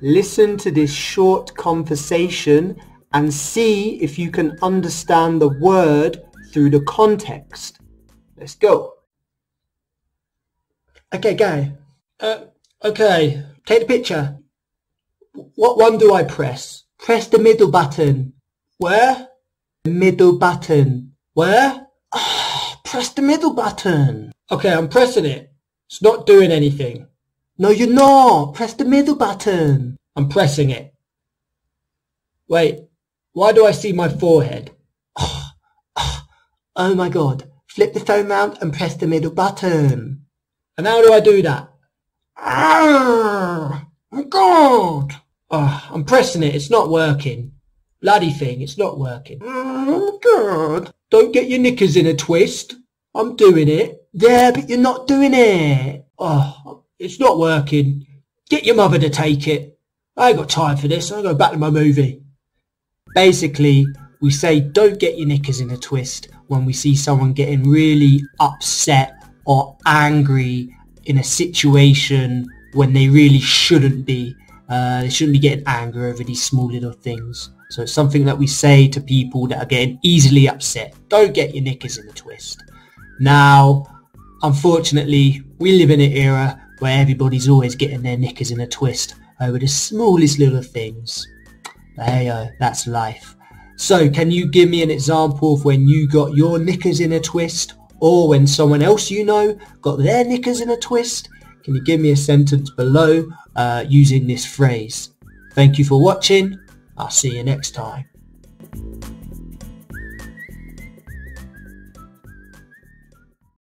Listen to this short conversation and see if you can understand the word through the context. Let's go. Okay, go. Uh, okay, take the picture. What one do I press? Press the middle button. Where? The middle button. Where? Press the middle button. Okay, I'm pressing it. It's not doing anything. No, you're not. Press the middle button. I'm pressing it. Wait, why do I see my forehead? Oh, oh, oh my god. Flip the phone round and press the middle button. And how do I do that? Ah, oh, God. Oh, I'm pressing it. It's not working. Bloody thing. It's not working. Oh, God. Don't get your knickers in a twist. I'm doing it. Yeah, but you're not doing it. Oh, it's not working. Get your mother to take it. I ain't got time for this. I'll go back to my movie. Basically, we say don't get your knickers in a twist when we see someone getting really upset or angry in a situation when they really shouldn't be. Uh, they shouldn't be getting angry over these small little things. So it's something that we say to people that are getting easily upset. Don't get your knickers in a twist. Now, unfortunately, we live in an era where everybody's always getting their knickers in a twist over the smallest little things. But hey, uh, that's life. So can you give me an example of when you got your knickers in a twist or when someone else you know got their knickers in a twist? Can you give me a sentence below uh, using this phrase? Thank you for watching. I'll see you next time.